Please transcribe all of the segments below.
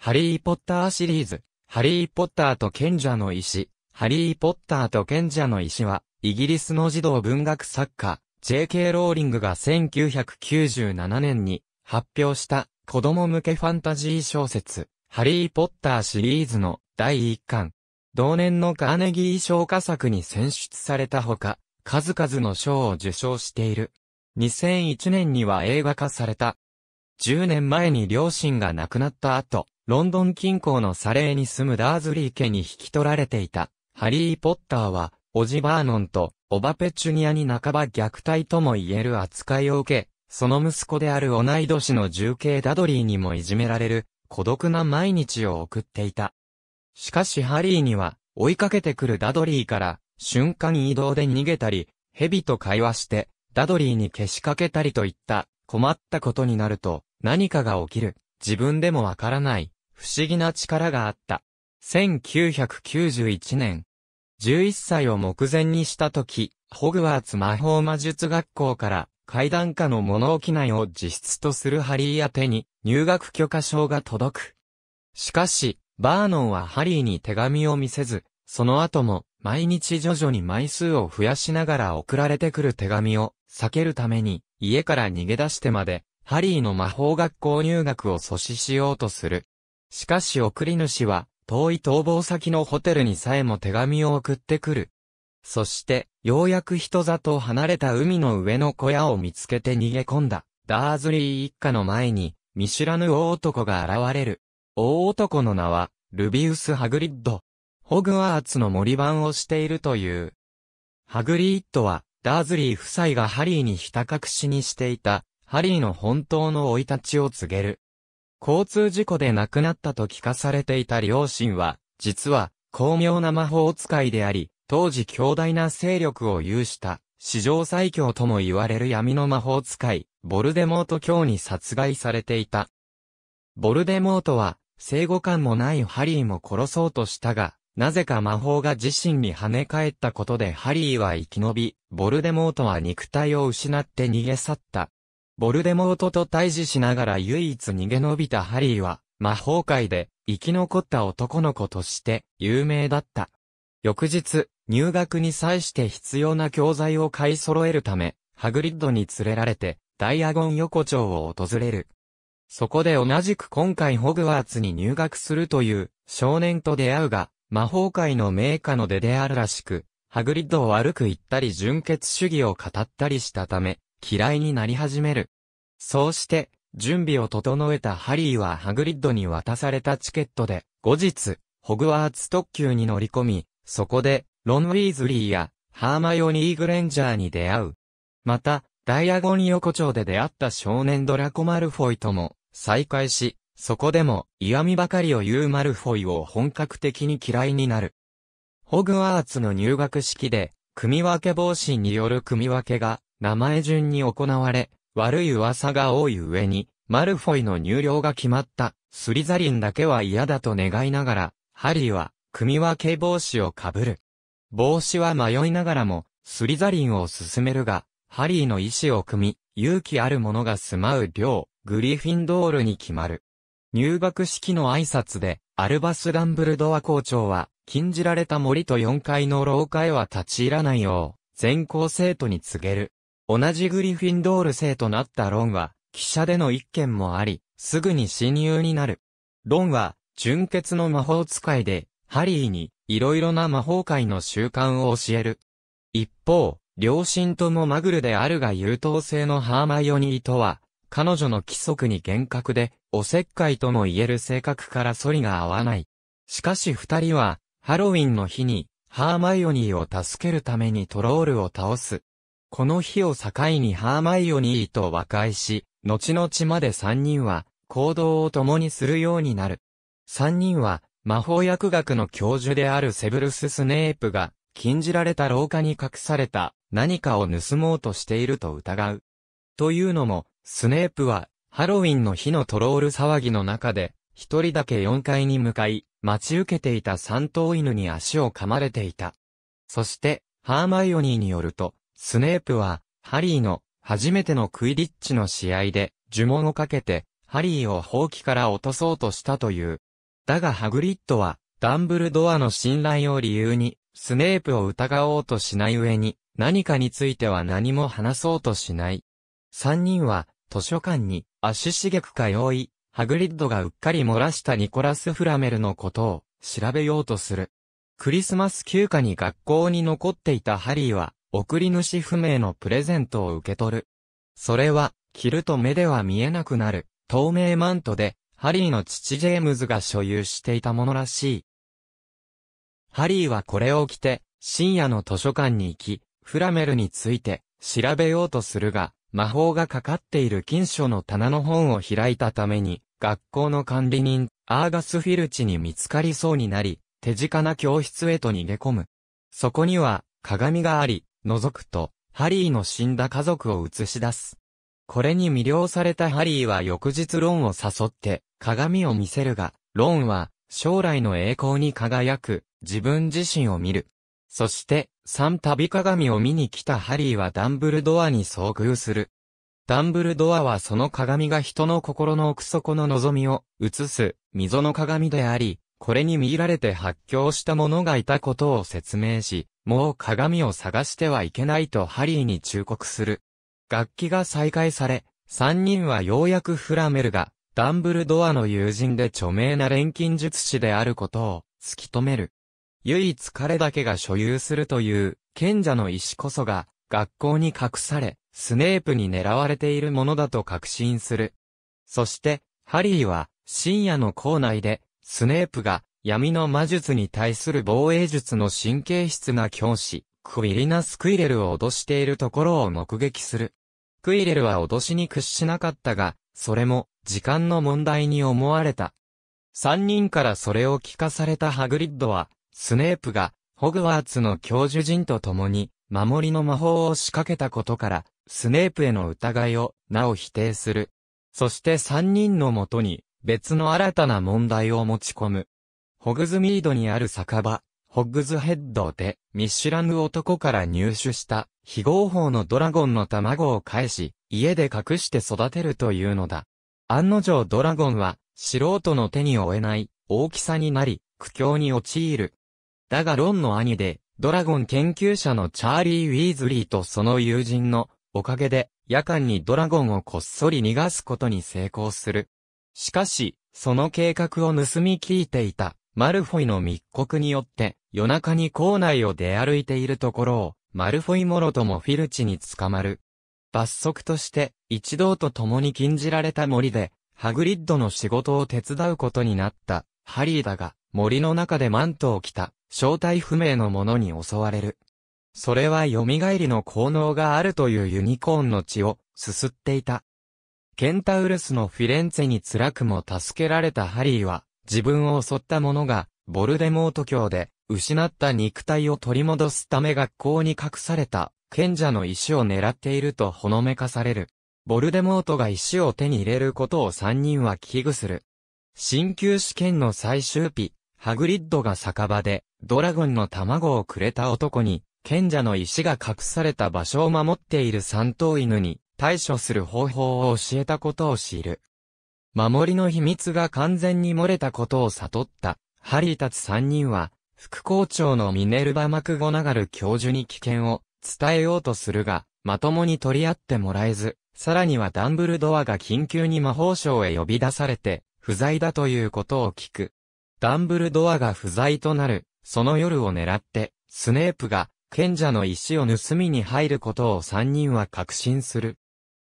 ハリーポッターシリーズ、ハリーポッターと賢者の石、ハリーポッターと賢者の石は、イギリスの児童文学作家、J.K. ローリングが1997年に発表した子供向けファンタジー小説、ハリーポッターシリーズの第1巻。同年のカーネギー賞佳作に選出されたほか、数々の賞を受賞している。2001年には映画化された。10年前に両親が亡くなった後、ロンドン近郊のサレーに住むダーズリー家に引き取られていた、ハリー・ポッターは、オジバーノンと、オバペチュニアに半ば虐待とも言える扱いを受け、その息子である同い年の重慶ダドリーにもいじめられる、孤独な毎日を送っていた。しかしハリーには、追いかけてくるダドリーから、瞬間移動で逃げたり、蛇と会話して、ダドリーにけしかけたりといった、困ったことになると、何かが起きる、自分でもわからない、不思議な力があった。1991年。11歳を目前にした時、ホグワーツ魔法魔術学校から階段下の物置内を自室とするハリー宛てに入学許可証が届く。しかし、バーノンはハリーに手紙を見せず、その後も毎日徐々に枚数を増やしながら送られてくる手紙を避けるために家から逃げ出してまでハリーの魔法学校入学を阻止しようとする。しかし送り主は遠い逃亡先のホテルにさえも手紙を送ってくる。そして、ようやく人里離れた海の上の小屋を見つけて逃げ込んだ、ダーズリー一家の前に、見知らぬ大男が現れる。大男の名は、ルビウス・ハグリッド。ホグワーツの森番をしているという。ハグリッドは、ダーズリー夫妻がハリーにひた隠しにしていた、ハリーの本当の生い立ちを告げる。交通事故で亡くなったと聞かされていた両親は、実は、巧妙な魔法使いであり、当時強大な勢力を有した、史上最強とも言われる闇の魔法使い、ボルデモート教に殺害されていた。ボルデモートは、生後感もないハリーも殺そうとしたが、なぜか魔法が自身に跳ね返ったことでハリーは生き延び、ボルデモートは肉体を失って逃げ去った。ボルデモートと対峙しながら唯一逃げ延びたハリーは、魔法界で生き残った男の子として有名だった。翌日、入学に際して必要な教材を買い揃えるため、ハグリッドに連れられて、ダイアゴン横丁を訪れる。そこで同じく今回ホグワーツに入学するという少年と出会うが、魔法界の名家の出であるらしく、ハグリッドを悪く言ったり純血主義を語ったりしたため、嫌いになり始める。そうして、準備を整えたハリーはハグリッドに渡されたチケットで、後日、ホグワーツ特急に乗り込み、そこで、ロン・ウィーズリーや、ハーマヨニー・グレンジャーに出会う。また、ダイアゴン横丁で出会った少年ドラコ・マルフォイとも、再会し、そこでも嫌味ばかりを言うマルフォイを本格的に嫌いになる。ホグワーツの入学式で、組分け防止による組分けが名前順に行われ、悪い噂が多い上に、マルフォイの入寮が決まったスリザリンだけは嫌だと願いながら、ハリーは組分け帽子をかぶる。帽子は迷いながらも、スリザリンを進めるが、ハリーの意志を組み、勇気ある者が住まう寮、グリフィンドールに決まる。入学式の挨拶で、アルバス・ダンブルドア校長は、禁じられた森と4階の廊下へは立ち入らないよう、全校生徒に告げる。同じグリフィンドール生となったロンは、記者での一件もあり、すぐに親友になる。ロンは、純血の魔法使いで、ハリーに、いろいろな魔法界の習慣を教える。一方、両親ともマグルであるが優等生のハーマイオニーとは、彼女の規則に厳格で、おせっかいとも言える性格から反りが合わない。しかし二人は、ハロウィンの日に、ハーマイオニーを助けるためにトロールを倒す。この日を境にハーマイオニーと和解し、後々まで三人は行動を共にするようになる。三人は魔法薬学の教授であるセブルス・スネープが禁じられた廊下に隠された何かを盗もうとしていると疑う。というのも、スネープはハロウィンの日のトロール騒ぎの中で一人だけ4階に向かい待ち受けていた三頭犬に足を噛まれていた。そして、ハーマイオニーによると、スネープは、ハリーの初めてのクイディッチの試合で呪文をかけて、ハリーを放棄から落とそうとしたという。だがハグリッドは、ダンブルドアの信頼を理由に、スネープを疑おうとしない上に、何かについては何も話そうとしない。三人は、図書館に足しげく通い、ハグリッドがうっかり漏らしたニコラス・フラメルのことを調べようとする。クリスマス休暇に学校に残っていたハリーは、送り主不明のプレゼントを受け取る。それは、着ると目では見えなくなる、透明マントで、ハリーの父ジェームズが所有していたものらしい。ハリーはこれを着て、深夜の図書館に行き、フラメルについて調べようとするが、魔法がかかっている金書の棚の本を開いたために、学校の管理人、アーガス・フィルチに見つかりそうになり、手近な教室へと逃げ込む。そこには、鏡があり、覗くと、ハリーの死んだ家族を映し出す。これに魅了されたハリーは翌日ロンを誘って鏡を見せるが、ロンは将来の栄光に輝く自分自身を見る。そして、三旅鏡を見に来たハリーはダンブルドアに遭遇する。ダンブルドアはその鏡が人の心の奥底の望みを映す溝の鏡であり、これに見入られて発狂した者がいたことを説明し、もう鏡を探してはいけないとハリーに忠告する。楽器が再開され、三人はようやくフラメルが、ダンブルドアの友人で著名な錬金術師であることを突き止める。唯一彼だけが所有するという賢者の石こそが学校に隠され、スネープに狙われているものだと確信する。そして、ハリーは深夜の校内でスネープが闇の魔術に対する防衛術の神経質な教師、クイリナス・クイレルを脅しているところを目撃する。クイレルは脅しに屈しなかったが、それも時間の問題に思われた。三人からそれを聞かされたハグリッドは、スネープがホグワーツの教授陣と共に守りの魔法を仕掛けたことから、スネープへの疑いをなお否定する。そして三人のもとに別の新たな問題を持ち込む。ホグズミードにある酒場、ホッグズヘッドで見知らぬ男から入手した非合法のドラゴンの卵を返し、家で隠して育てるというのだ。案の定ドラゴンは素人の手に負えない大きさになり苦境に陥る。だがロンの兄でドラゴン研究者のチャーリー・ウィーズリーとその友人のおかげで夜間にドラゴンをこっそり逃がすことに成功する。しかし、その計画を盗み聞いていたマルフォイの密告によって、夜中に校内を出歩いているところを、マルフォイモロともフィルチに捕まる。罰則として、一同と共に禁じられた森で、ハグリッドの仕事を手伝うことになった、ハリーだが、森の中でマントを着た、正体不明の者に襲われる。それは蘇りの効能があるというユニコーンの血をすすっていた。ケンタウルスのフィレンツェに辛くも助けられたハリーは、自分を襲った者が、ボルデモート教で、失った肉体を取り戻すため学校に隠された、賢者の石を狙っているとほのめかされる。ボルデモートが石を手に入れることを三人は危惧する。新旧試験の最終日、ハグリッドが酒場で、ドラゴンの卵をくれた男に、賢者の石が隠された場所を守っている三頭犬に、対処する方法を教えたことを知る。守りの秘密が完全に漏れたことを悟った、ハリーたち三人は、副校長のミネルバ・マクゴナガル教授に危険を伝えようとするが、まともに取り合ってもらえず、さらにはダンブルドアが緊急に魔法省へ呼び出されて、不在だということを聞く。ダンブルドアが不在となる、その夜を狙って、スネープが、賢者の石を盗みに入ることを三人は確信する。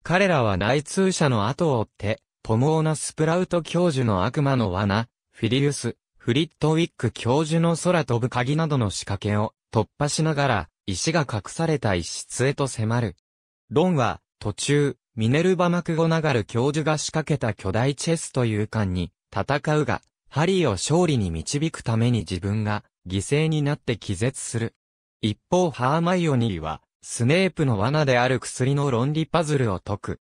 彼らは内通者の後を追って、ポモーナ・スプラウト教授の悪魔の罠、フィリウス、フリットウィック教授の空飛ぶ鍵などの仕掛けを突破しながら、石が隠された一室へと迫る。ロンは、途中、ミネルバ・マクゴナガル教授が仕掛けた巨大チェスという間に戦うが、ハリーを勝利に導くために自分が犠牲になって気絶する。一方ハーマイオニーは、スネープの罠である薬の論理パズルを解く。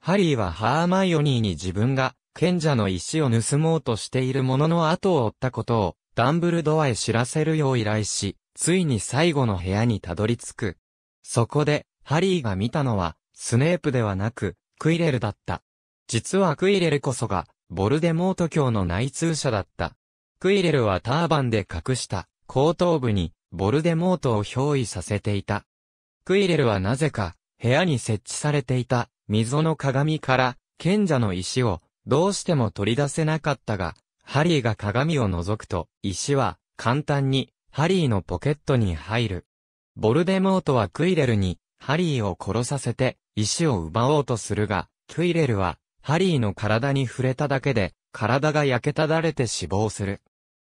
ハリーはハーマイオニーに自分が賢者の石を盗もうとしているものの後を追ったことをダンブルドアへ知らせるよう依頼し、ついに最後の部屋にたどり着く。そこで、ハリーが見たのは、スネープではなく、クイレルだった。実はクイレルこそが、ボルデモート教の内通者だった。クイレルはターバンで隠した後頭部にボルデモートを憑依させていた。クイレルはなぜか部屋に設置されていた溝の鏡から賢者の石をどうしても取り出せなかったが、ハリーが鏡を覗くと石は簡単にハリーのポケットに入る。ボルデモートはクイレルにハリーを殺させて石を奪おうとするが、クイレルはハリーの体に触れただけで体が焼けただれて死亡する。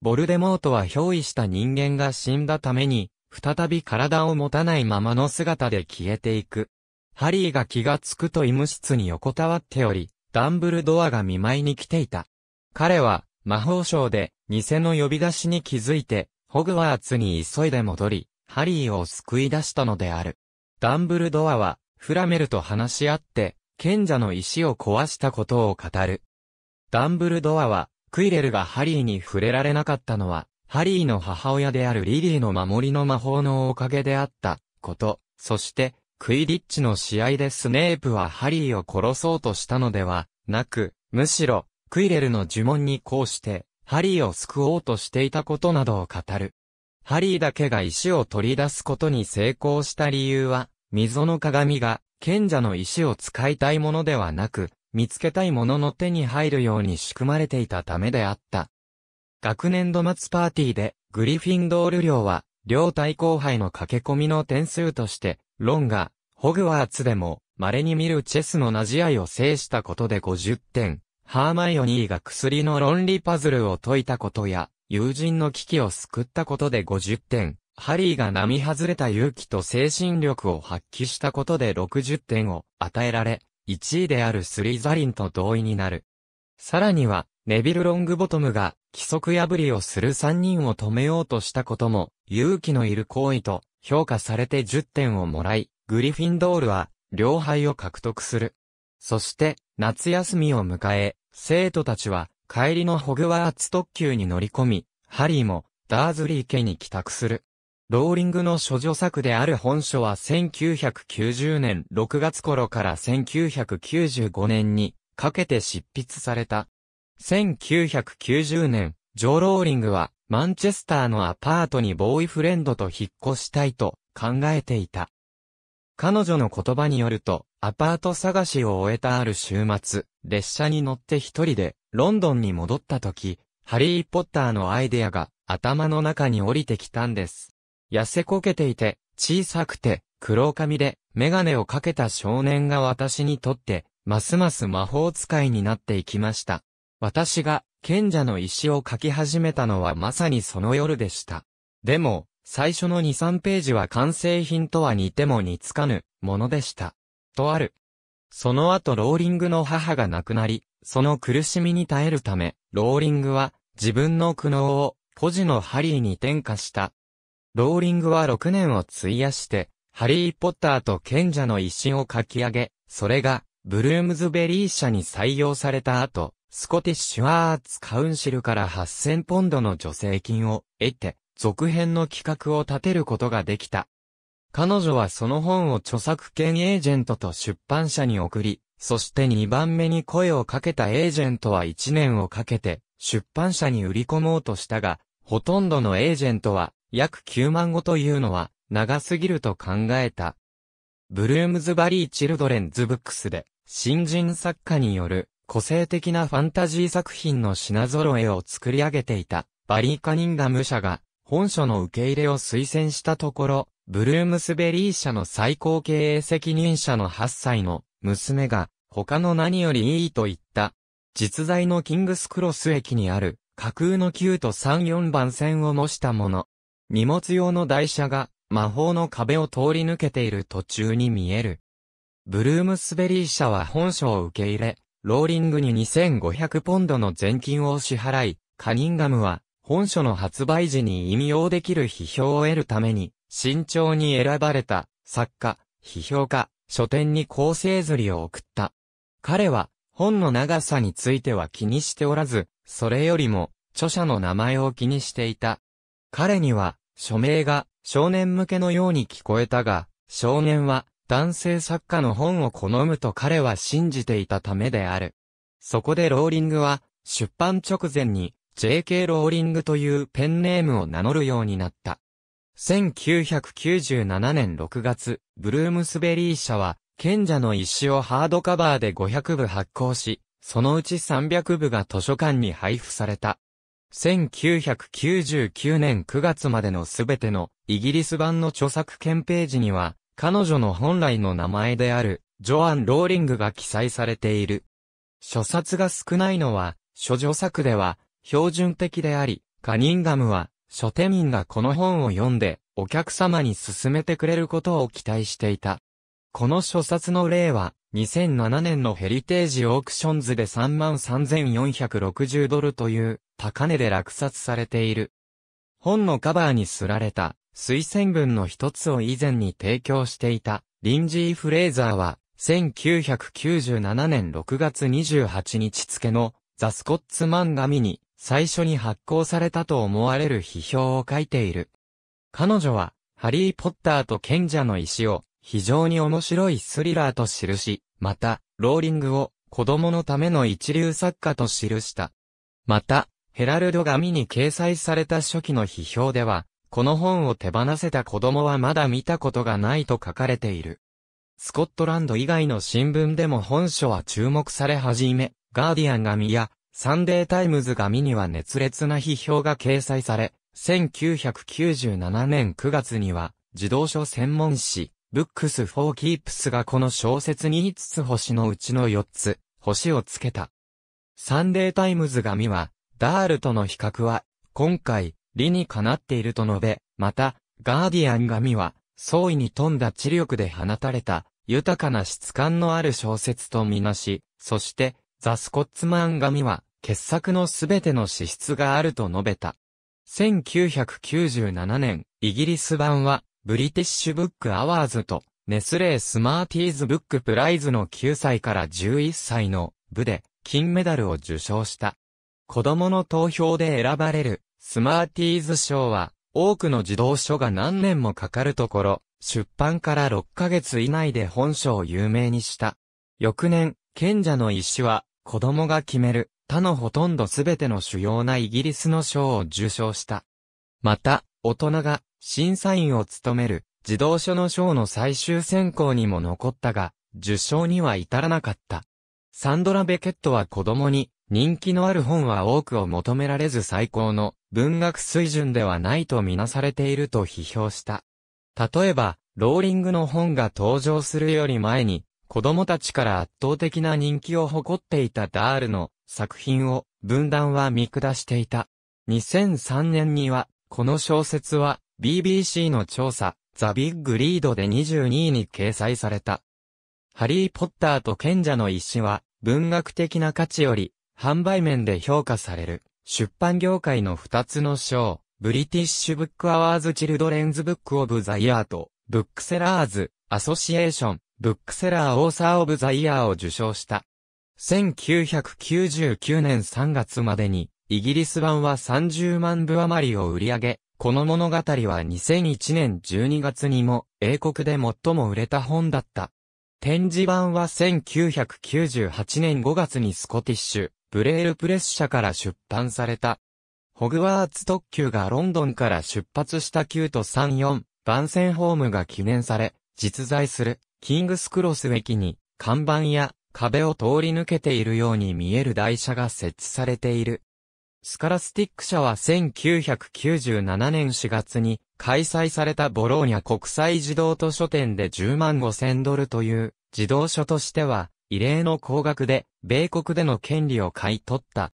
ボルデモートは憑依した人間が死んだために、再び体を持たないままの姿で消えていく。ハリーが気がつくと医務室に横たわっており、ダンブルドアが見舞いに来ていた。彼は、魔法省で、偽の呼び出しに気づいて、ホグワーツに急いで戻り、ハリーを救い出したのである。ダンブルドアは、フラメルと話し合って、賢者の石を壊したことを語る。ダンブルドアは、クイレルがハリーに触れられなかったのは、ハリーの母親であるリリーの守りの魔法のおかげであったこと、そして、クイリッチの試合でスネープはハリーを殺そうとしたのではなく、むしろ、クイレルの呪文にこうして、ハリーを救おうとしていたことなどを語る。ハリーだけが石を取り出すことに成功した理由は、溝の鏡が賢者の石を使いたいものではなく、見つけたいものの手に入るように仕組まれていたためであった。学年度末パーティーで、グリフィンドール寮は、両対後輩の駆け込みの点数として、ロンが、ホグワーツでも、稀に見るチェスのなじ合いを制したことで50点、ハーマイオニーが薬の論理パズルを解いたことや、友人の危機を救ったことで50点、ハリーが並外れた勇気と精神力を発揮したことで60点を与えられ、1位であるスリザリンと同意になる。さらには、ネビル・ロングボトムが規則破りをする3人を止めようとしたことも勇気のいる行為と評価されて10点をもらい、グリフィンドールは両杯を獲得する。そして夏休みを迎え、生徒たちは帰りのホグワーツ特急に乗り込み、ハリーもダーズリー家に帰宅する。ローリングの処女作である本書は1990年6月頃から1995年にかけて執筆された。1990年、ジョー・ローリングはマンチェスターのアパートにボーイフレンドと引っ越したいと考えていた。彼女の言葉によると、アパート探しを終えたある週末、列車に乗って一人でロンドンに戻った時、ハリー・ポッターのアイデアが頭の中に降りてきたんです。痩せこけていて、小さくて、黒髪で、メガネをかけた少年が私にとって、ますます魔法使いになっていきました。私が、賢者の石を書き始めたのはまさにその夜でした。でも、最初の2、3ページは完成品とは似ても似つかぬものでした。とある。その後ローリングの母が亡くなり、その苦しみに耐えるため、ローリングは自分の苦悩をポジのハリーに転嫁した。ローリングは6年を費やして、ハリー・ポッターと賢者の一心を書き上げ、それが、ブルームズベリー社に採用された後、スコティッシュアーツカウンシルから8000ポンドの助成金を得て、続編の企画を立てることができた。彼女はその本を著作権エージェントと出版社に送り、そして2番目に声をかけたエージェントは1年をかけて出版社に売り込もうとしたが、ほとんどのエージェントは約9万語というのは長すぎると考えた。ブルームズバリー・チルドレンズ・ブックスで新人作家による個性的なファンタジー作品の品揃えを作り上げていたバリー・カニンガム社が本書の受け入れを推薦したところ、ブルームスベリー社の最高経営責任者の8歳の娘が他の何よりいいと言った。実在のキングスクロス駅にある架空の9と3、4番線を模したもの。荷物用の台車が魔法の壁を通り抜けている途中に見える。ブルームスベリー社は本書を受け入れ、ローリングに2500ポンドの税金を支払い、カニンガムは本書の発売時に引用できる批評を得るために、慎重に選ばれた作家、批評家、書店に構成釣りを送った。彼は本の長さについては気にしておらず、それよりも著者の名前を気にしていた。彼には署名が少年向けのように聞こえたが、少年は男性作家の本を好むと彼は信じていたためである。そこでローリングは出版直前に J.K. ローリングというペンネームを名乗るようになった。1997年6月、ブルームスベリー社は、賢者の石をハードカバーで500部発行し、そのうち300部が図書館に配布された。1999年9月までのすべてのイギリス版の著作権ページには、彼女の本来の名前である、ジョアン・ローリングが記載されている。書冊が少ないのは、書助作では、標準的であり、カニンガムは、書店員がこの本を読んで、お客様に勧めてくれることを期待していた。この書冊の例は、2007年のヘリテージオークションズで33,460ドルという高値で落札されている。本のカバーにすられた推薦文の一つを以前に提供していたリンジー・フレーザーは1997年6月28日付のザ・スコッツマン紙に最初に発行されたと思われる批評を書いている。彼女は、ハリー・ポッターと賢者の石を非常に面白いスリラーと記し、また、ローリングを子供のための一流作家と記した。また、ヘラルド紙に掲載された初期の批評では、この本を手放せた子供はまだ見たことがないと書かれている。スコットランド以外の新聞でも本書は注目され始め、ガーディアン紙やサンデータイムズ紙には熱烈な批評が掲載され、1997年9月には、児童書専門誌、 Books for Keeps がこの小説に5つ星のうちの4つ、星をつけた。サンデータイムズ紙は、ダールとの比較は、今回、理にかなっていると述べ、また、ガーディアン紙は、創意に富んだ知力で放たれた、豊かな質感のある小説とみなし、そして、ザ・スコッツマン紙は、傑作のすべての資質があると述べた。1997年、イギリス版は、 British Book Awards と、 Nestlé Smarties Book Prize の9歳から11歳の部で、金メダルを受賞した。子供の投票で選ばれる、スマーティーズ賞は、多くの児童書が何年もかかるところ、出版から6ヶ月以内で本書を有名にした。翌年、賢者の石は、子供が決める、他のほとんどすべての主要なイギリスの賞を受賞した。また、大人が審査員を務める児童書の賞の最終選考にも残ったが、受賞には至らなかった。サンドラ・ベケットは子供に人気のある本は多くを求められず最高の文学水準ではないとみなされていると批評した。例えば、ローリングの本が登場するより前に、子供たちから圧倒的な人気を誇っていたダールの作品を分断は見下していた。2003年には、この小説は BBC の調査、ザ・ビッグ・リードで22位に掲載された。ハリー・ポッターと賢者の石は、文学的な価値より、販売面で評価される、出版業界の2つの賞、 British Book Awards Children's Book of the Year と、 Booksellers Association, Bookseller Author of the Year を受賞した。1999年3月までに、イギリス版は30万部余りを売り上げ、この物語は2001年12月にも英国で最も売れた本だった。展示版は1998年5月にスコティッシュ、ブレールプレス社から出版された。ホグワーツ特急がロンドンから出発した9と34番線ホームが記念され、実在するキングスクロス駅に看板や壁を通り抜けているように見える台車が設置されている。スカラスティック社は1997年4月に開催されたボローニャ国際児童図書店で10万5千ドルという児童書としては異例の高額で米国での権利を買い取った。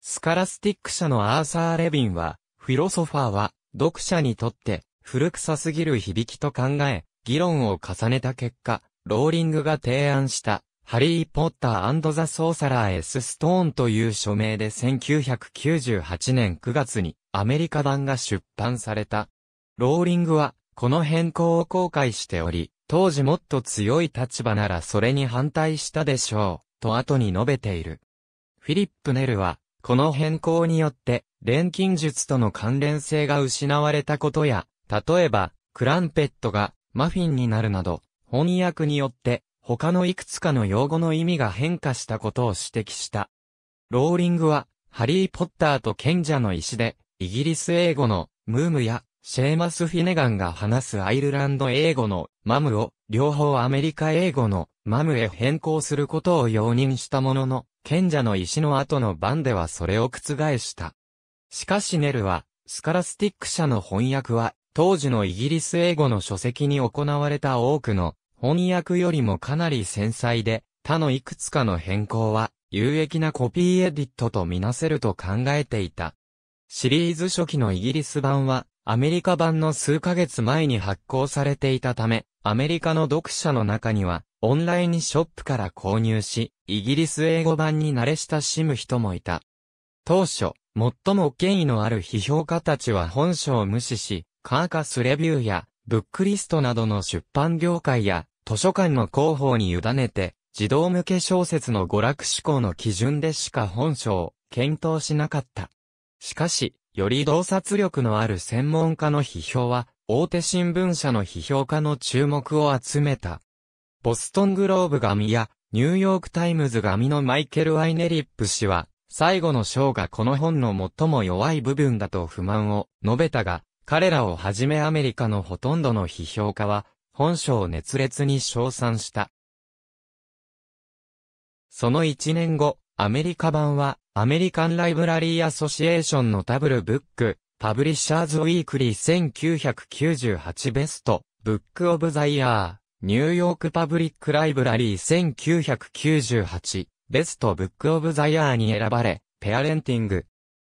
スカラスティック社のアーサー・レビンは、フィロソファーは、読者にとって古臭すぎる響きと考え、議論を重ねた結果、ローリングが提案した、ハリー・ポッターザ・ソーサラー・エス・ストーンという署名で1998年9月にアメリカ版が出版された。ローリングは、この変更を後悔しており、当時もっと強い立場ならそれに反対したでしょう、と後に述べている。フィリップ・ネルは、この変更によって、錬金術との関連性が失われたことや、例えば、クランペットがマフィンになるなど、翻訳によって他のいくつかの用語の意味が変化したことを指摘した。ローリングは、ハリー・ポッターと賢者の石で、イギリス英語のムームやシェーマス・フィネガンが話すアイルランド英語のマムを両方アメリカ英語のマムへ変更することを容認したものの、賢者の石の後の番ではそれを覆した。しかしネルは、スカラスティック社の翻訳は、当時のイギリス英語の書籍に行われた多くの翻訳よりもかなり繊細で、他のいくつかの変更は有益なコピーエディットとみなせると考えていた。シリーズ初期のイギリス版は、アメリカ版の数ヶ月前に発行されていたため、アメリカの読者の中には、オンラインショップから購入し、イギリス英語版に慣れ親しむ人もいた。当初、最も権威のある批評家たちは本書を無視し、カーカスレビューや、ブックリストなどの出版業界や、図書館の広報に委ねて、児童向け小説の娯楽志向の基準でしか本書を検討しなかった。しかし、より洞察力のある専門家の批評は、大手新聞社の批評家の注目を集めた。ボストングローブ紙や、ニューヨークタイムズ紙のマイケル・アイネリップ氏は、最後の章がこの本の最も弱い部分だと不満を述べたが、彼らをはじめアメリカのほとんどの批評家は、本書を熱烈に称賛した。その1年後、アメリカ版は、 American Library Association Notable Book, Publishers Weekly 1998 Best Book of the Year, New York Public Library 1998 Best Book of the Year に選ばれ、 Parenting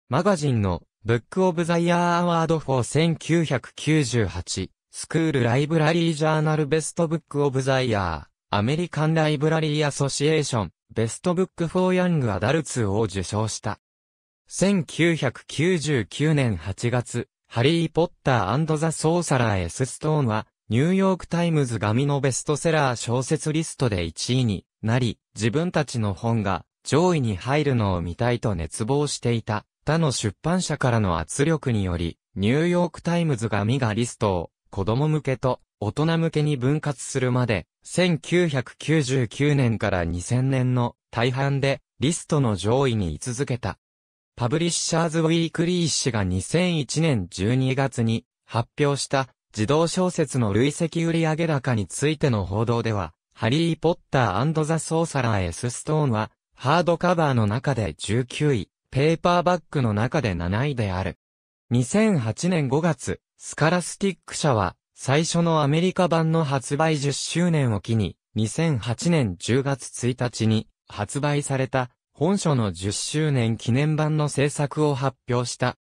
Magazine の、 Book of the Year Award for 1998, School Library Journal Best Book of the Year, American Library Association、Best Books for Young Adults を受賞した。1999年8月、 Harry Potter the Sorcerer's Stone は、ニューヨークタイムズ紙のベストセラー小説リストで1位になり、自分たちの本が上位に入るのを見たいと熱望していた他の出版社からの圧力により、ニューヨークタイムズ紙がリストを子供向けと大人向けに分割するまで、1999年から2000年の大半でリストの上位に居続けた。パブリッシャーズ・ウィークリー誌が2001年12月に発表した児童小説の累積売上高についての報道では、 Harry Potter the Sorcerer's Stone は、ハードカバーの中で19位、ペーパーバックの中で7位である。2008年5月、スカラスティック社は、最初のアメリカ版の発売10周年を機に、2008年10月1日に発売された本書の10周年記念版の制作を発表した。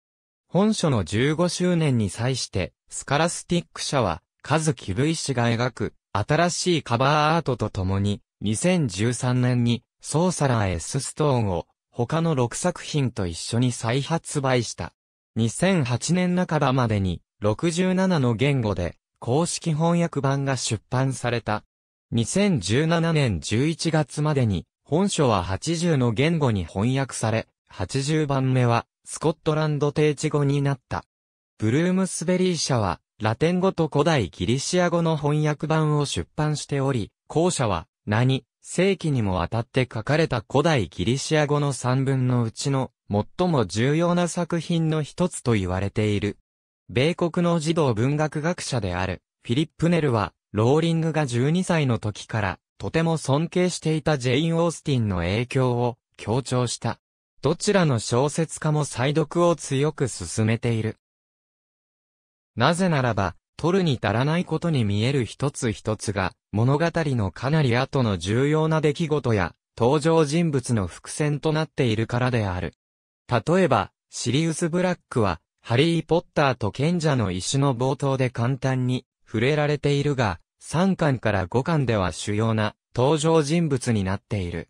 本書の15周年に際して、スカラスティック社は、カズキブイ氏が描く新しいカバーアートとともに、2013年にソーサラー S ストーンを他の6作品と一緒に再発売した。2008年半ばまでに67の言語で公式翻訳版が出版された。2017年11月までに、本書は80の言語に翻訳され、80番目は、スコットランド定地語になった。ブルームスベリー社は、ラテン語と古代ギリシア語の翻訳版を出版しており、後者は、何、世紀にもわたって書かれた古代ギリシア語の3分のうちの、最も重要な作品の一つと言われている。米国の児童文学学者である、フィリップ・ネルは、ローリングが12歳の時から、とても尊敬していたジェイン・オースティンの影響を強調した。どちらの小説家も再読を強く進めている。なぜならば、取るに足らないことに見える一つ一つが、物語のかなり後の重要な出来事や、登場人物の伏線となっているからである。例えば、シリウス・ブラックは、ハリー・ポッターと賢者の石の冒頭で簡単に触れられているが、3巻から5巻では主要な登場人物になっている。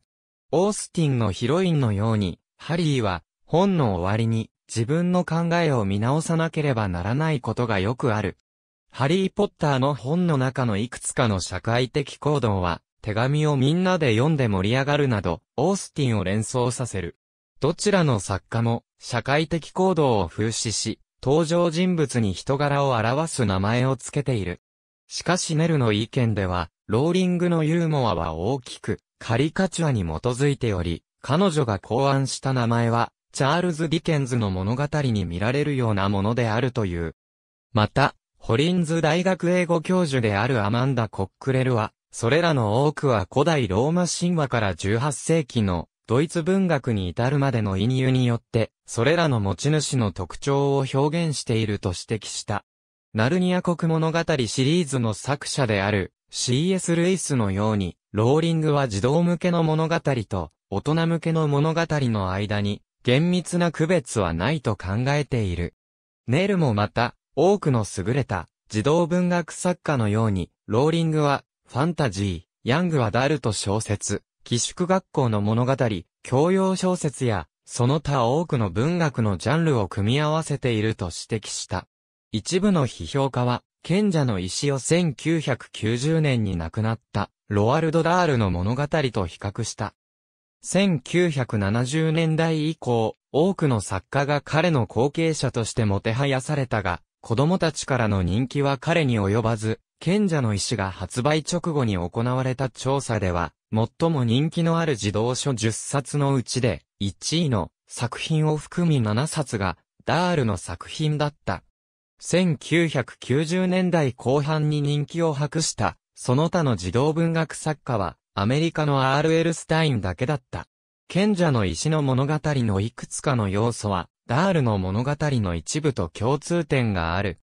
オースティンのヒロインのように、ハリーは本の終わりに自分の考えを見直さなければならないことがよくある。ハリー・ポッターの本の中のいくつかの社会的行動は、手紙をみんなで読んで盛り上がるなど、オースティンを連想させる。どちらの作家も、社会的行動を風刺し、登場人物に人柄を表す名前をつけている。しかしネルの意見では、ローリングのユーモアは大きく、カリカチュアに基づいており、彼女が考案した名前は、チャールズ・ディケンズの物語に見られるようなものであるという。また、ホリンズ大学英語教授であるアマンダ・コックレルは、それらの多くは古代ローマ神話から18世紀のドイツ文学に至るまでの隠入によって、それらの持ち主の特徴を表現していると指摘した。ナルニア国物語シリーズの作者である C.S. ルイスのように、ローリングは児童向けの物語と大人向けの物語の間に厳密な区別はないと考えている。ネルもまた、多くの優れた児童文学作家のように、ローリングはファンタジー、ヤングアダルト小説、寄宿学校の物語、教養小説や、その他多くの文学のジャンルを組み合わせていると指摘した。一部の批評家は、賢者の石を1990年に亡くなったロワルド・ダールの物語と比較した。1970年代以降、多くの作家が彼の後継者としてもてはやされたが、子供たちからの人気は彼に及ばず、賢者の石が発売直後に行われた調査では、最も人気のある児童書10冊のうちで、1位の作品を含み7冊が、ダールの作品だった。1990年代後半に人気を博した、その他の児童文学作家は、アメリカの R.L. スタインだけだった。賢者の石の物語のいくつかの要素は、ダールの物語の一部と共通点がある。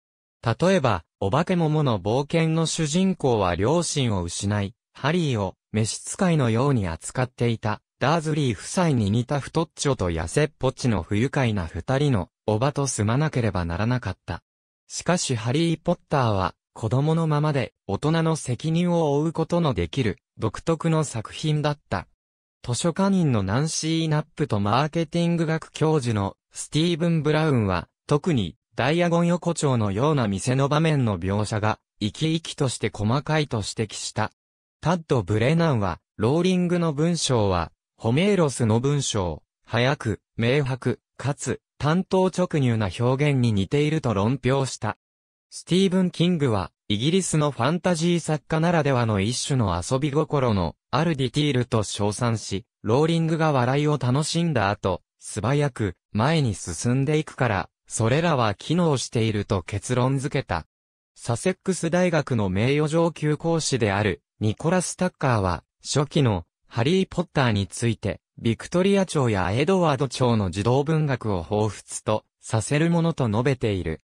例えば、お化け桃の冒険の主人公は両親を失い、ハリーを召使いのように扱っていた、ダーズリー夫妻に似た太っちょと痩せっぽちの不愉快な二人の、おばと住まなければならなかった。しかしハリー・ポッターは、子供のままで、大人の責任を負うことのできる、独特の作品だった。図書館員のナンシー・ナップとマーケティング学教授のスティーブン・ブラウンは、特に、ダイアゴン横丁のような店の場面の描写が、生き生きとして細かいと指摘した。タッド・ブレナンは、ローリングの文章は、ホメーロスの文章、早く、明白、かつ、単刀直入な表現に似ていると論評した。スティーブン・キングは、イギリスのファンタジー作家ならではの一種の遊び心のあるディティールと称賛し、ローリングが笑いを楽しんだ後、素早く前に進んでいくから、それらは機能していると結論付けた。サセックス大学の名誉上級講師であるニコラス・タッカーは、初期のハリー・ポッターについて、ビクトリア朝やエドワード朝の児童文学を彷彿とさせるものと述べている。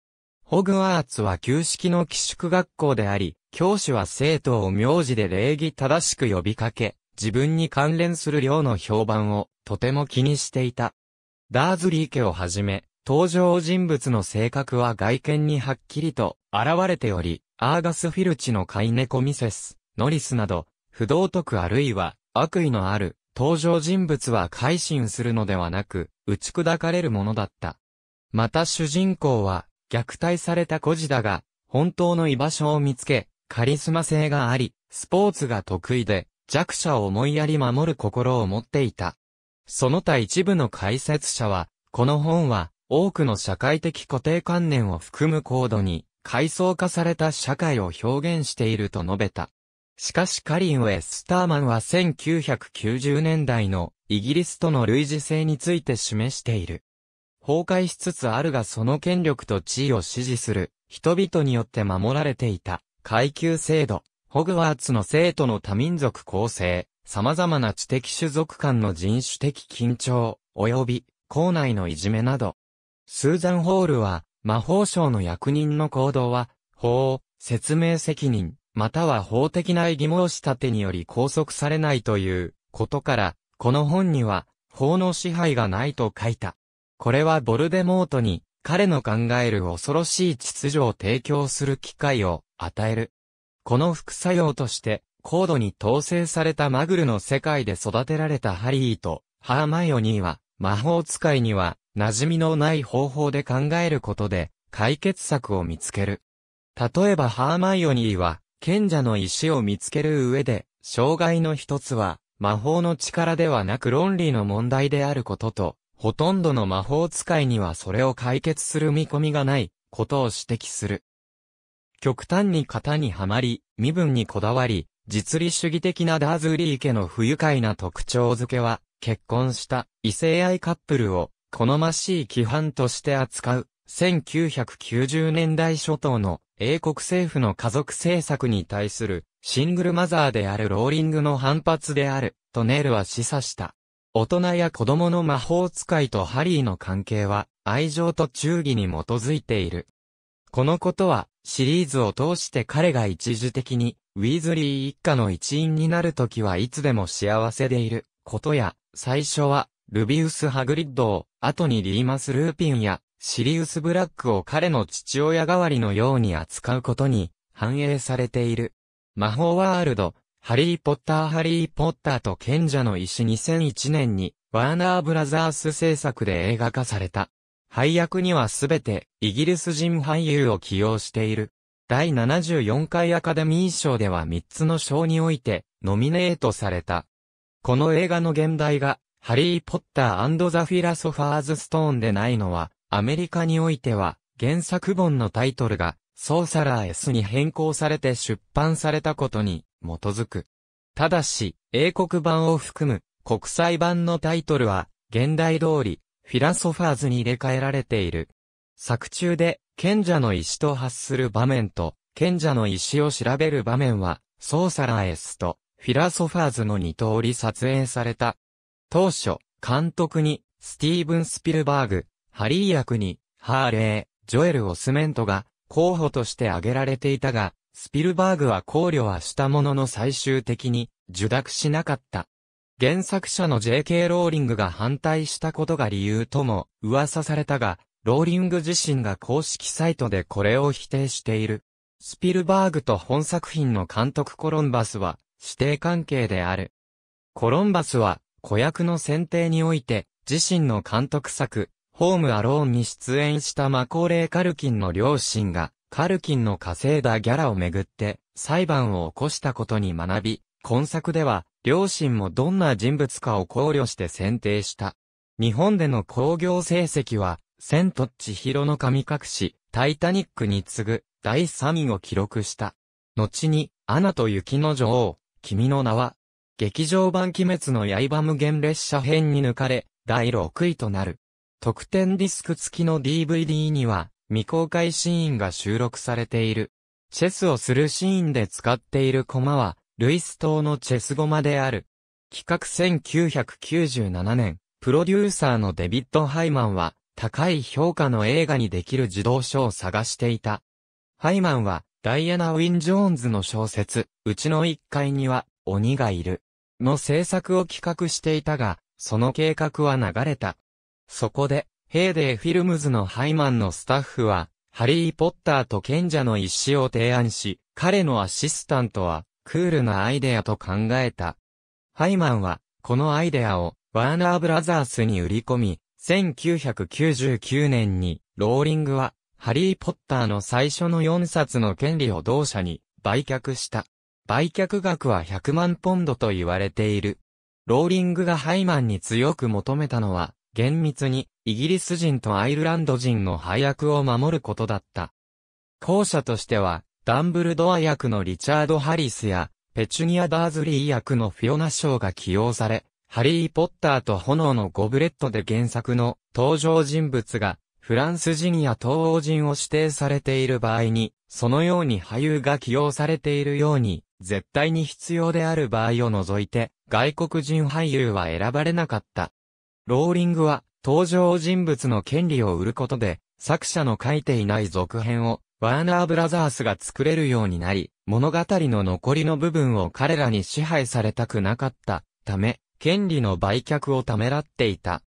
ホグワーツは旧式の寄宿学校であり、教師は生徒を名字で礼儀正しく呼びかけ、自分に関連する量の評判をとても気にしていた。ダーズリー家をはじめ、登場人物の性格は外見にはっきりと現れており、アーガス・フィルチの飼い猫ミセス、ノリスなど、不道徳あるいは悪意のある登場人物は改心するのではなく、打ち砕かれるものだった。また主人公は、虐待された孤児だが、本当の居場所を見つけ、カリスマ性があり、スポーツが得意で、弱者を思いやり守る心を持っていた。その他一部の解説者は、この本は、多くの社会的固定観念を含む高度に、階層化された社会を表現していると述べた。しかしカリン・ウェスターマンは1990年代のイギリスとの類似性について示している。崩壊しつつあるがその権力と地位を支持する人々によって守られていた階級制度、ホグワーツの生徒の多民族構成、様々な知的種族間の人種的緊張、及び校内のいじめなど。スーザン・ホールは魔法省の役人の行動は法、説明責任、または法的な異議申し立てにより拘束されないということから、この本には法の支配がないと書いた。これはボルデモートに彼の考える恐ろしい秩序を提供する機会を与える。この副作用として、高度に統制されたマグルの世界で育てられたハリーとハーマイオニーは魔法使いには馴染みのない方法で考えることで解決策を見つける。例えばハーマイオニーは賢者の石を見つける上で、障害の一つは、魔法の力ではなく論理の問題であることと、ほとんどの魔法使いにはそれを解決する見込みがないことを指摘する。極端に型にはまり、身分にこだわり、実利主義的なダーズリー家の不愉快な特徴づけは、結婚した異性愛カップルを好ましい規範として扱う、1990年代初頭の英国政府の家族政策に対するシングルマザーであるローリングの反発である、とネールは示唆した。大人や子供の魔法使いとハリーの関係は愛情と忠義に基づいている。このことはシリーズを通して彼が一時的にウィズリー一家の一員になるときはいつでも幸せでいることや最初はルビウス・ハグリッドを後にリーマス・ルーピンやシリウス・ブラックを彼の父親代わりのように扱うことに反映されている。魔法ワールドハリー・ポッター・ハリー・ポッターと賢者の石2001年に、ワーナー・ブラザース制作で映画化された。配役にはすべて、イギリス人俳優を起用している。第74回アカデミー賞では3つの賞において、ノミネートされた。この映画の現代が、ハリー・ポッターザ・フィラソファーズ・ストーンでないのは、アメリカにおいては、原作本のタイトルが、ソーサラー S に変更されて出版されたことに基づく。ただし、英国版を含む国際版のタイトルは、現代通り、フィラソファーズに入れ替えられている。作中で、賢者の石と発する場面と、賢者の石を調べる場面は、ソーサラー S と、フィラソファーズの2通り撮影された。当初、監督に、スティーブン・スピルバーグ、ハリー役に、ハーレー、ジョエル・オスメントが、候補として挙げられていたが、スピルバーグは考慮はしたものの最終的に受諾しなかった。原作者の J.K. ローリングが反対したことが理由とも噂されたが、ローリング自身が公式サイトでこれを否定している。スピルバーグと本作品の監督コロンバスは指定関係である。コロンバスは子役の選定において自身の監督作、ホームアローンに出演したマコーレー・カルキンの両親がカルキンの稼いだギャラをめぐって裁判を起こしたことに学び、今作では両親もどんな人物かを考慮して選定した。日本での興行成績は、千と千尋の神隠し、タイタニックに次ぐ第3位を記録した。後に、アナと雪の女王、君の名は、劇場版鬼滅の刃無限列車編に抜かれ、第6位となる。特典ディスク付きの DVD には、未公開シーンが収録されている。チェスをするシーンで使っている駒は、ルイス島のチェスゴマである。企画1997年、プロデューサーのデビッド・ハイマンは、高い評価の映画にできる児童書を探していた。ハイマンは、ダイアナ・ウィン・ジョーンズの小説、うちの一階には、鬼がいる。の制作を企画していたが、その計画は流れた。そこで、ヘイデーフィルムズのハイマンのスタッフは、ハリー・ポッターと賢者の石を提案し、彼のアシスタントは、クールなアイデアと考えた。ハイマンは、このアイデアを、ワーナーブラザースに売り込み、1999年に、ローリングは、ハリー・ポッターの最初の4冊の権利を同社に売却した。売却額は100万ポンドと言われている。ローリングがハイマンに強く求めたのは、厳密にイギリス人とアイルランド人の配役を守ることだった。後者としては、ダンブルドア役のリチャード・ハリスや、ペチュニア・ダーズリー役のフィオナ・ショーが起用され、ハリー・ポッターと炎のゴブレットで原作の登場人物が、フランス人や東欧人を指定されている場合に、そのように俳優が起用されているように、絶対に必要である場合を除いて、外国人俳優は選ばれなかった。ローリングは登場人物の権利を売ることで、作者の書いていない続編をワーナーブラザースが作れるようになり、物語の残りの部分を彼らに支配されたくなかったため、権利の売却をためらっていた。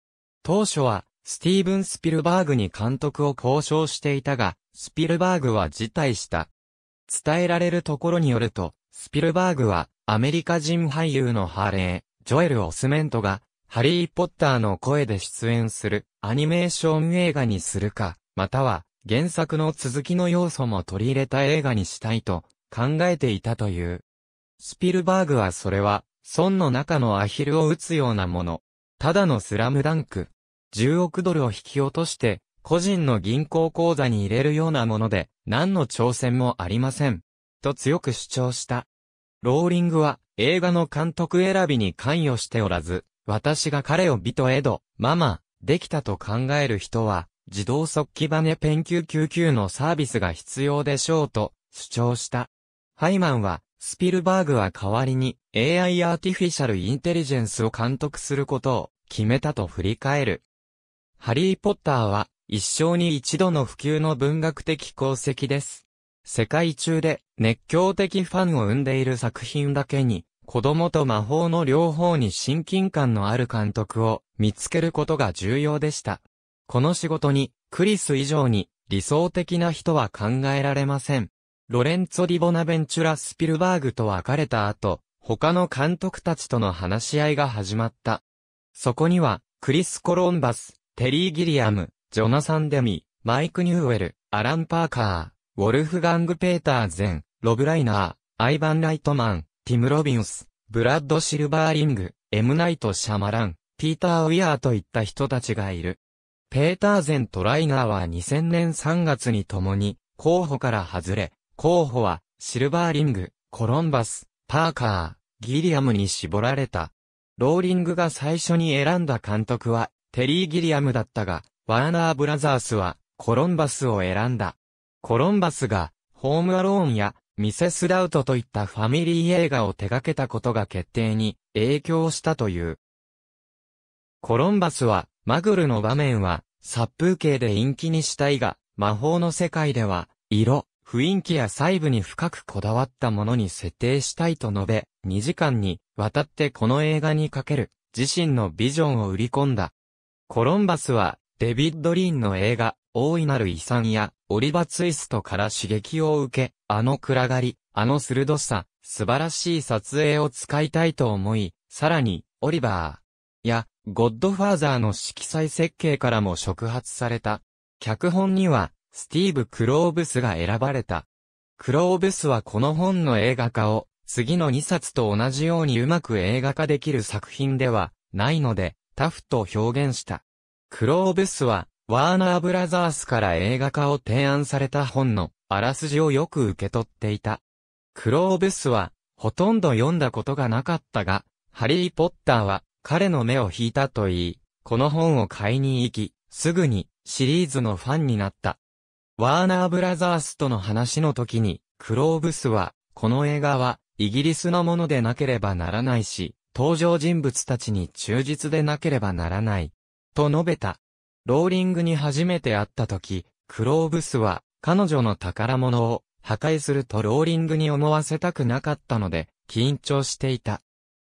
当初は、スティーブン・スピルバーグに監督を交渉していたが、スピルバーグは辞退した。伝えられるところによると、スピルバーグは、アメリカ人俳優のハーレー、ジョエル・オスメントが、ハリー・ポッターの声で出演するアニメーション映画にするか、または原作の続きの要素も取り入れた映画にしたいと考えていたという。スピルバーグはそれは、孫の中のアヒルを打つようなもの。ただのスラムダンク。10億ドルを引き落として、個人の銀行口座に入れるようなもので、何の挑戦もありません。と強く主張した。ローリングは映画の監督選びに関与しておらず、私が彼を美とエド、ママ、できたと考える人は、自動速記バネペン999のサービスが必要でしょうと主張した。ハイマンは、スピルバーグは代わりに AI アーティフィシャルインテリジェンスを監督することを決めたと振り返る。ハリーポッターは一生に一度の普及の文学的功績です。世界中で熱狂的ファンを生んでいる作品だけに、子供と魔法の両方に親近感のある監督を見つけることが重要でした。この仕事に、クリス以上に理想的な人は考えられません。ロレンツォ・ディボナベンチュラ・スピルバーグと別れた後、他の監督たちとの話し合いが始まった。そこには、クリス・コロンバス、テリー・ギリアム、ジョナサン・デミ、マイク・ニューウェル、アラン・パーカー、ウォルフガング・ペーターゼン、ロブ・ライナー、アイバン・ライトマン、ティム・ロビンス、ブラッド・シルバーリング、エム・ナイト・シャマラン、ピーター・ウィアーといった人たちがいる。ペーターゼンとライナーは2000年3月に共に候補から外れ、候補は、シルバーリング、コロンバス、パーカー、ギリアムに絞られた。ローリングが最初に選んだ監督は、テリー・ギリアムだったが、ワーナー・ブラザースは、コロンバスを選んだ。コロンバスが、ホームアローンや、ミセス・ダウトといったファミリー映画を手掛けたことが決定に影響したという。コロンバスは、マグルの場面は、殺風景で陰気にしたいが、魔法の世界では、色、雰囲気や細部に深くこだわったものに設定したいと述べ、2時間にわたってこの映画にかける自身のビジョンを売り込んだ。コロンバスはデビッド・リーンの映画、大いなる遺産やオリバ・ツイストから刺激を受け、あの暗がり、あの鋭さ、素晴らしい撮影を使いたいと思い、さらに、オリバーやゴッドファーザーの色彩設計からも触発された。脚本にはスティーブ・クローブスが選ばれた。クローブスはこの本の映画化を、次の2冊と同じようにうまく映画化できる作品ではないので、タフと表現した。クローブスは、ワーナーブラザースから映画化を提案された本のあらすじをよく受け取っていた。クローブスは、ほとんど読んだことがなかったが、ハリー・ポッターは彼の目を引いたと言い、この本を買いに行き、すぐにシリーズのファンになった。ワーナーブラザースとの話の時に、クローブスは、この映画は、イギリスのものでなければならないし、登場人物たちに忠実でなければならない。と述べた。ローリングに初めて会った時、クローブスは、彼女の宝物を破壊するとローリングに思わせたくなかったので、緊張していた。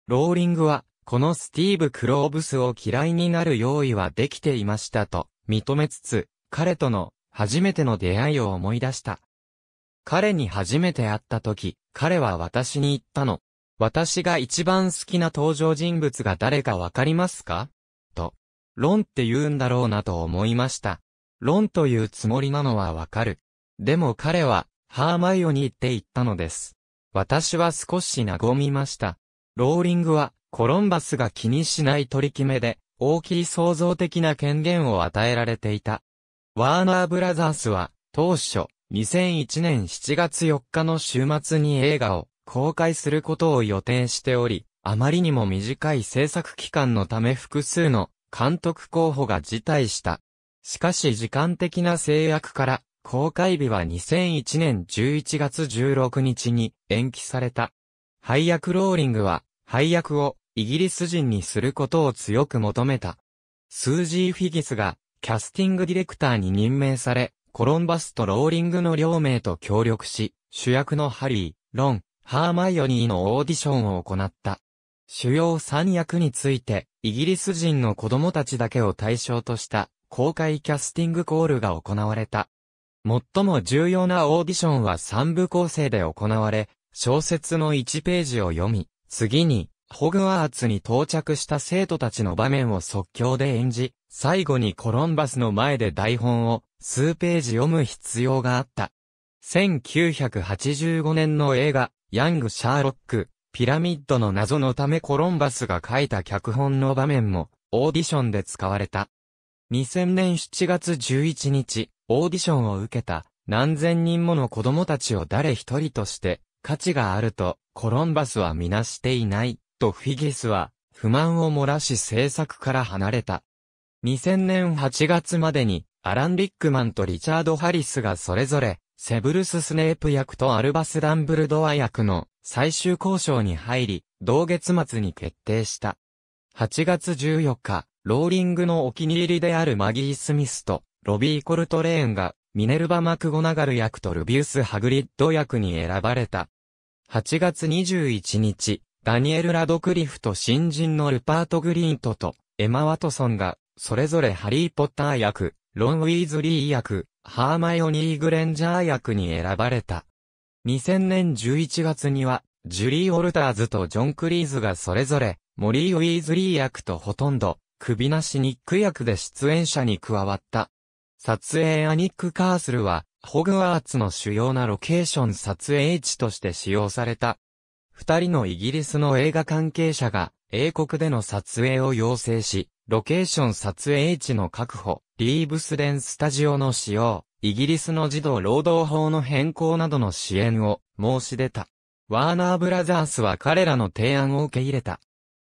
ローリングは、このスティーブ・クローブスを嫌いになる用意はできていましたと認めつつ、彼との初めての出会いを思い出した。彼に初めて会った時、彼は私に言ったの。私が一番好きな登場人物が誰かわかりますか？と。ロンって言うんだろうなと思いました。ロンというつもりなのはわかる。でも彼は、ハーマイオニーって言ったのです。私は少し和みました。ローリングは、コロンバスが気にしない取り決めで、大きい創造的な権限を与えられていた。ワーナーブラザースは、当初、2001年7月4日の週末に映画を公開することを予定しており、あまりにも短い制作期間のため複数の監督候補が辞退した。しかし時間的な制約から公開日は2001年11月16日に延期された。配役ローリングは配役をイギリス人にすることを強く求めた。スージー・フィギスがキャスティングディレクターに任命され、コロンバスとローリングの両名と協力し、主役のハリー、ロン、ハーマイオニーのオーディションを行った。主要3役について、イギリス人の子供たちだけを対象とした公開キャスティングコールが行われた。最も重要なオーディションは3部構成で行われ、小説の1ページを読み、次にホグワーツに到着した生徒たちの場面を即興で演じ、最後にコロンバスの前で台本を数ページ読む必要があった。1985年の映画、ヤング・シャーロック、ピラミッドの謎のためコロンバスが書いた脚本の場面も、オーディションで使われた。2000年7月11日、オーディションを受けた何千人もの子供たちを誰一人として価値があるとコロンバスはみなしていない。とフィギスは不満を漏らし制作から離れた。2000年8月までに、アラン・リックマンとリチャード・ハリスがそれぞれ、セブルス・スネープ役とアルバス・ダンブルドア役の最終交渉に入り、同月末に決定した。8月14日、ローリングのお気に入りであるマギー・スミスと、ロビー・コルトレーンが、ミネルバ・マクゴナガル役とルビウス・ハグリッド役に選ばれた。8月21日、ダニエル・ラドクリフと新人のルパート・グリントと、エマ・ワトソンが、それぞれハリー・ポッター役、ロン・ウィーズリー役、ハーマイオニー・グレンジャー役に選ばれた。2000年11月には、ジュリー・ウォルターズとジョン・クリーズがそれぞれ、モリー・ウィーズリー役とほとんど、首なしニック役で出演者に加わった。撮影アニック・カースルは、ホグワーツの主要なロケーション撮影地として使用された。二人のイギリスの映画関係者が英国での撮影を要請し、ロケーション撮影地の確保、リーブスデンスタジオの使用、イギリスの児童労働法の変更などの支援を申し出た。ワーナーブラザースは彼らの提案を受け入れた。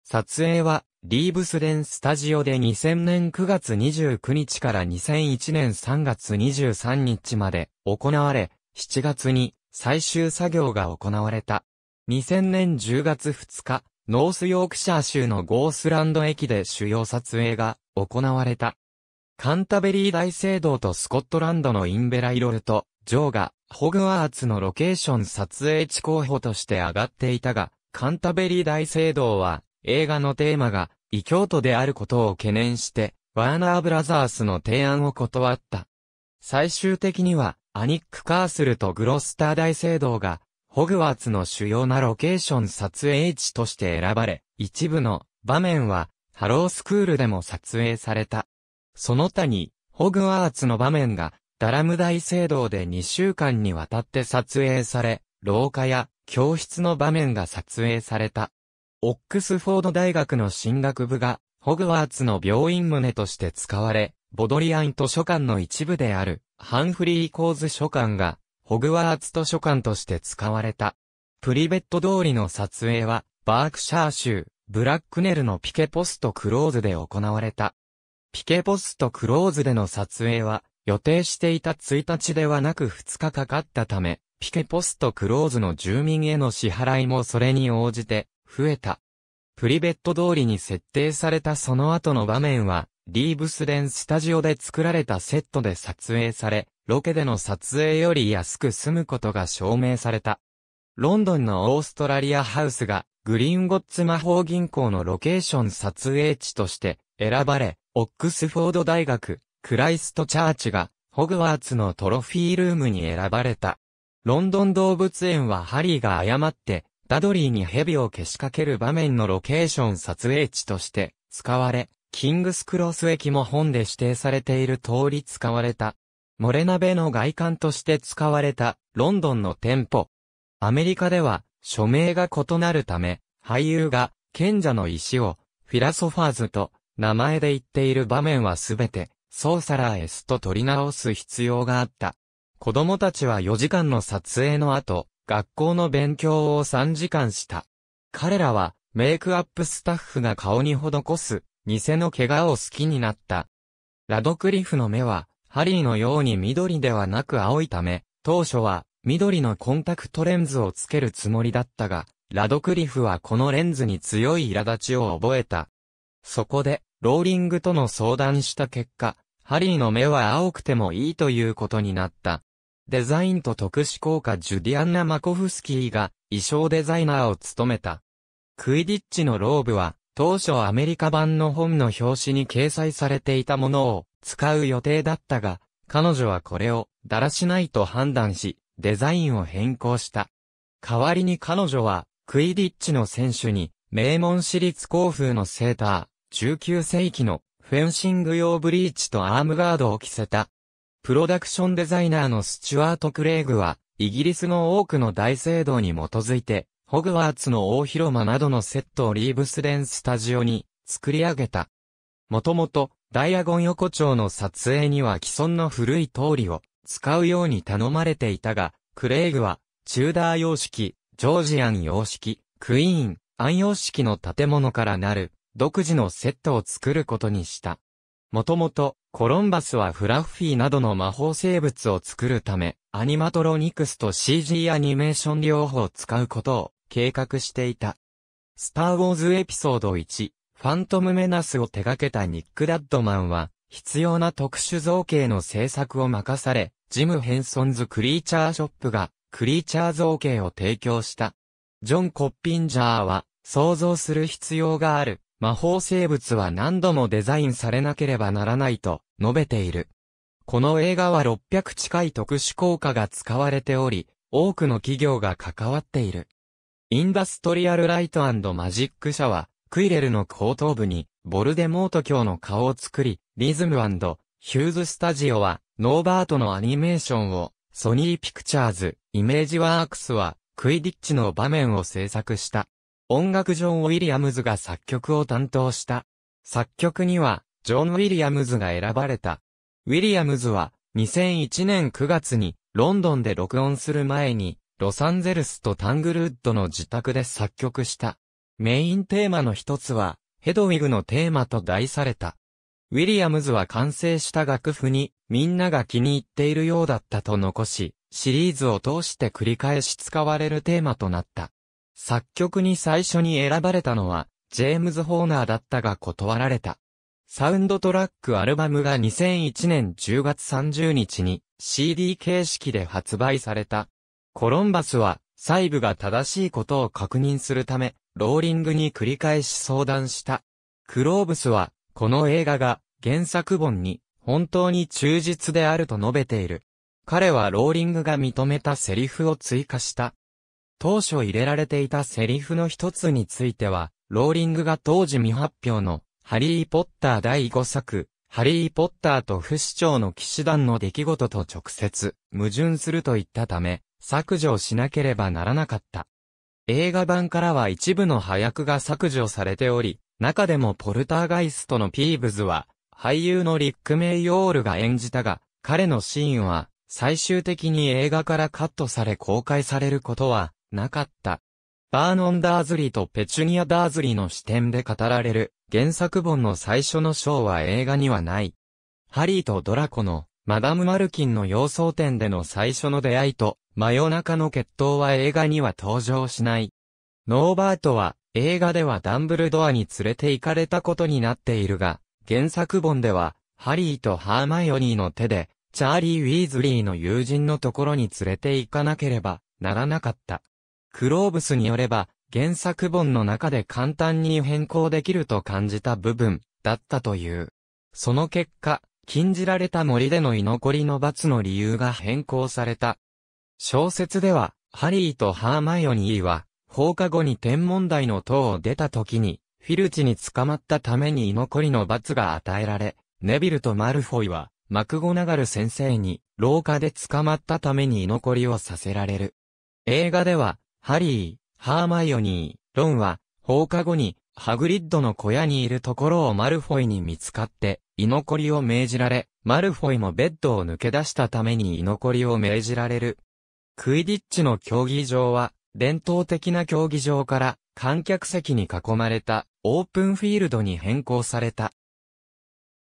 撮影は、リーブスデンスタジオで2000年9月29日から2001年3月23日まで行われ、7月に最終作業が行われた。2000年10月2日、ノースヨークシャー州のゴースランド駅で主要撮影が行われた。カンタベリー大聖堂とスコットランドのインベライロルと、ジョーが、ホグワーツのロケーション撮影地候補として上がっていたが、カンタベリー大聖堂は、映画のテーマが、異教徒であることを懸念して、ワーナーブラザースの提案を断った。最終的には、アニック・カースルとグロスター大聖堂が、ホグワーツの主要なロケーション撮影地として選ばれ、一部の場面はハロースクールでも撮影された。その他に、ホグワーツの場面がダラム大聖堂で2週間にわたって撮影され、廊下や教室の場面が撮影された。オックスフォード大学の進学部がホグワーツの病院棟として使われ、ボドリアン図書館の一部であるハンフリーコーズ書館がホグワーツ図書館として使われた。プリベット通りの撮影は、バークシャー州、ブラックネルのピケポストクローズで行われた。ピケポストクローズでの撮影は、予定していた1日ではなく2日かかったため、ピケポストクローズの住民への支払いもそれに応じて、増えた。プリベット通りに設定されたその後の場面は、リーブスデンスタジオで作られたセットで撮影され、ロケでの撮影より安く済むことが証明された。ロンドンのオーストラリアハウスがグリーンゴッツ魔法銀行のロケーション撮影地として選ばれ、オックスフォード大学、クライストチャーチがホグワーツのトロフィールームに選ばれた。ロンドン動物園はハリーが誤ってダドリーに蛇をけしかける場面のロケーション撮影地として使われ、キングスクロス駅も本で指定されている通り使われた。モレナベの外観として使われたロンドンの店舗。アメリカでは署名が異なるため、俳優が賢者の石をフィラソファーズと名前で言っている場面はすべてソーサラーエスと取り直す必要があった。子供たちは4時間の撮影の後、学校の勉強を3時間した。彼らはメイクアップスタッフが顔に施す偽の怪我を好きになった。ラドクリフの目はハリーのように緑ではなく青いため、当初は緑のコンタクトレンズをつけるつもりだったが、ラドクリフはこのレンズに強い苛立ちを覚えた。そこで、ローリングとの相談した結果、ハリーの目は青くてもいいということになった。デザインと特殊効果ジュディアンナ・マコフスキーが衣装デザイナーを務めた。クイディッチのローブは、当初アメリカ版の本の表紙に掲載されていたものを使う予定だったが、彼女はこれをだらしないと判断し、デザインを変更した。代わりに彼女は、クイディッチの選手に、名門私立校風のセーター、19世紀のフェンシング用ブリーチとアームガードを着せた。プロダクションデザイナーのスチュワート・クレイグは、イギリスの多くの大聖堂に基づいて、ホグワーツの大広間などのセットをリーブスデンスタジオに作り上げた。もともと、ダイアゴン横丁の撮影には既存の古い通りを使うように頼まれていたが、クレイグは、チューダー様式、ジョージアン様式、クイーン、アン様式の建物からなる、独自のセットを作ることにした。もともと、コロンバスはフラッフィーなどの魔法生物を作るため、アニマトロニクスと CG アニメーション両方使うことを計画していた。スターウォーズエピソード1、ファントムメナスを手掛けたニック・ダッドマンは、必要な特殊造形の制作を任され、ジム・ヘンソンズ・クリーチャーショップが、クリーチャー造形を提供した。ジョン・コッピンジャーは、想像する必要がある。魔法生物は何度もデザインされなければならないと述べている。この映画は600近い特殊効果が使われており、多くの企業が関わっている。インダストリアルライトマジック社は、クイレルの後頭部に、ボルデモート卿の顔を作り、リズムヒューズスタジオは、ノーバートのアニメーションを、ソニーピクチャーズ、イメージワークスは、クイディッチの場面を制作した。音楽ジョン・ウィリアムズが作曲を担当した。作曲には、ジョン・ウィリアムズが選ばれた。ウィリアムズは、2001年9月に、ロンドンで録音する前に、ロサンゼルスとタングルウッドの自宅で作曲した。メインテーマの一つは、ヘドウィグのテーマと題された。ウィリアムズは完成した楽譜にみんなが気に入っているようだったと残し、シリーズを通して繰り返し使われるテーマとなった。作曲に最初に選ばれたのは、ジェームズ・ホーナーだったが断られた。サウンドトラックアルバムが2001年10月30日に CD 形式で発売された。コロンバスは細部が正しいことを確認するため、ローリングに繰り返し相談した。クローブスはこの映画が原作本に本当に忠実であると述べている。彼はローリングが認めたセリフを追加した。当初入れられていたセリフの一つについては、ローリングが当時未発表のハリーポッター第5作、ハリーポッターと不死鳥の騎士団の出来事と直接矛盾すると言ったため、削除しなければならなかった。映画版からは一部の配役が削除されており、中でもポルターガイストのピーブズは、俳優のリック・メイヨールが演じたが、彼のシーンは、最終的に映画からカットされ公開されることは、なかった。バーノン・ダーズリーとペチュニア・ダーズリーの視点で語られる、原作本の最初の章は映画にはない。ハリーとドラコの、マダム・マルキンの洋装店での最初の出会いと、真夜中の決闘は映画には登場しない。ノーバートは、映画ではダンブルドアに連れて行かれたことになっているが、原作本では、ハリーとハーマイオニーの手で、チャーリー・ウィーズリーの友人のところに連れて行かなければならなかった。クローブスによれば、原作本の中で簡単に変更できると感じた部分だったという。その結果、禁じられた森での居残りの罰の理由が変更された。小説では、ハリーとハーマイオニーは、放課後に天文台の塔を出た時に、フィルチに捕まったために居残りの罰が与えられ、ネビルとマルフォイは、マクゴナガル先生に、廊下で捕まったために居残りをさせられる。映画では、ハリー、ハーマイオニー、ロンは、放課後に、ハグリッドの小屋にいるところをマルフォイに見つかって、居残りを命じられ、マルフォイもベッドを抜け出したために居残りを命じられる。クイディッチの競技場は、伝統的な競技場から観客席に囲まれたオープンフィールドに変更された。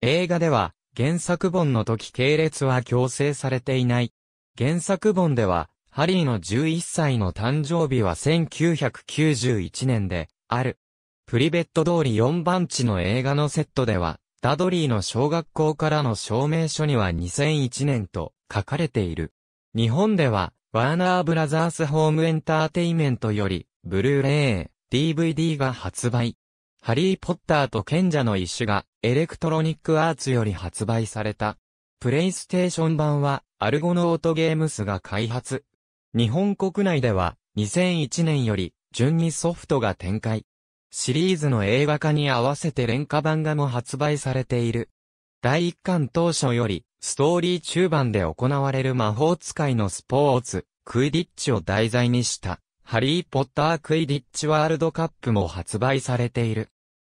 映画では原作本の時系列は強制されていない。原作本ではハリーの11歳の誕生日は1991年である。プリベット通り4番地の映画のセットでは、ダドリーの小学校からの証明書には2001年と書かれている。日本ではワーナーブラザースホームエンターテイメントより、ブルーレイ、DVD が発売。ハリーポッターと賢者の石が、エレクトロニックアーツより発売された。プレイステーション版は、アルゴノートゲームスが開発。日本国内では、2001年より、順にソフトが展開。シリーズの映画化に合わせて廉価版画も発売されている。第一巻当初より、ストーリー中盤で行われる魔法使いのスポーツ、クイディッチを題材にした、ハリーポッタークイディッチワールドカップも発売されている。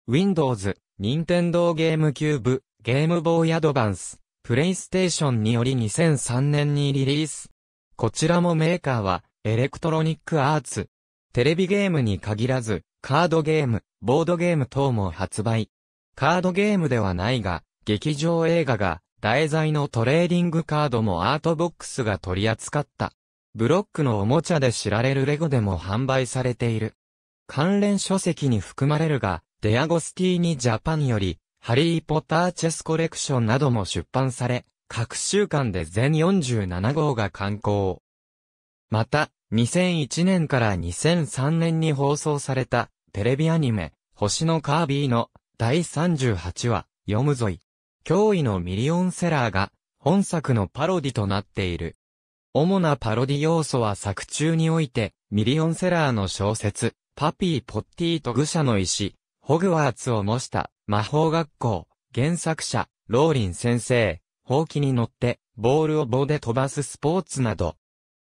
Windows、Nintendo ゲームキューブ、ゲームボーイアドバンス、プレイステーションにより2003年にリリース。こちらもメーカーは、エレクトロニックアーツ。テレビゲームに限らず、カードゲーム、ボードゲーム等も発売。カードゲームではないが、劇場映画が、題材のトレーディングカードもアートボックスが取り扱った。ブロックのおもちゃで知られるレゴでも販売されている。関連書籍に含まれるが、デアゴスティーニジャパンより、ハリーポッターチェスコレクションなども出版され、隔週刊で全47号が刊行。また、2001年から2003年に放送されたテレビアニメ、星のカービィの第38話、読むぞい。驚異のミリオンセラーが本作のパロディとなっている。主なパロディ要素は作中において、ミリオンセラーの小説、パピー・ポッティと愚者の石、ホグワーツを模した魔法学校、原作者、ローリン先生、ほうきに乗って、ボールを棒で飛ばすスポーツなど。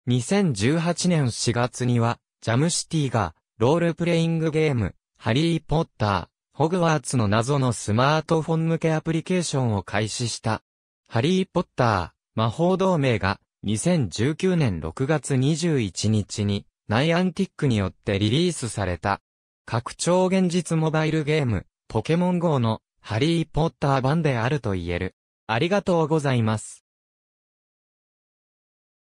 2018年4月には、ジャムシティが、ロールプレイングゲーム、ハリー・ポッター、ホグワーツの謎のスマートフォン向けアプリケーションを開始した。ハリー・ポッター、魔法同盟が、2019年6月21日に、ナイアンティックによってリリースされた。拡張現実モバイルゲーム、ポケモン GO のハリー・ポッター版であると言える。ありがとうございます。